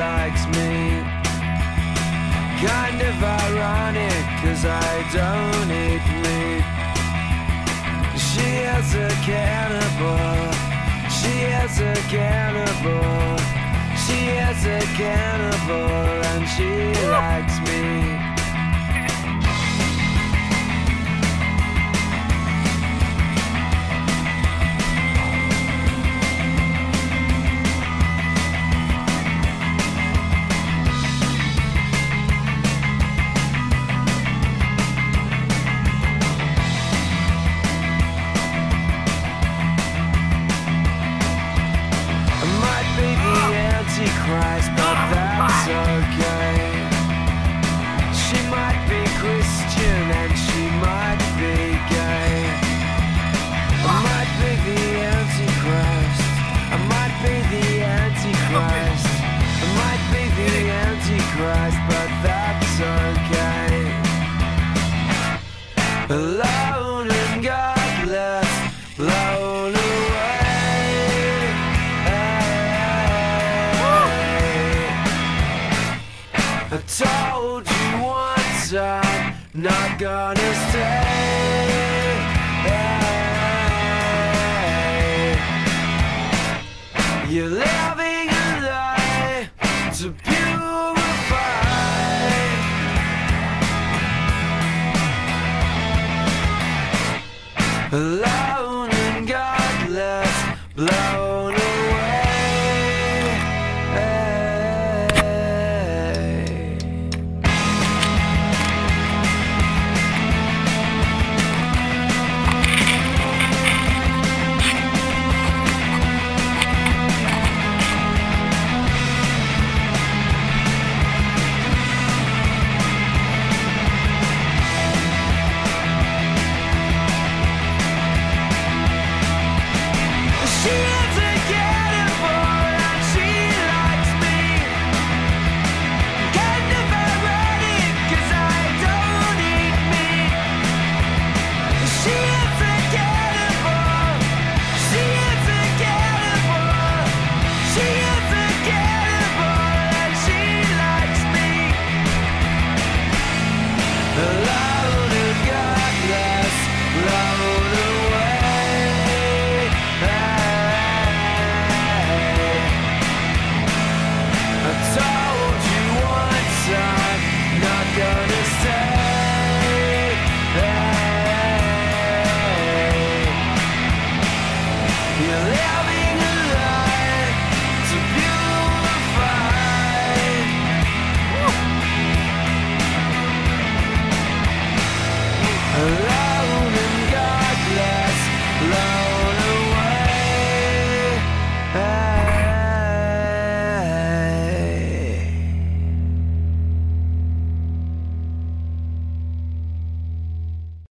likes me. Kind of ironic, cause I don't eat meat. She is a cannibal. She is a cannibal. She is a cannibal and she likes but that's okay. She might be Christian and she might be gay. I might be the Antichrist. I might be the Antichrist. I might be the Antichrist, not gonna stay. You're living a lie to purify. A lie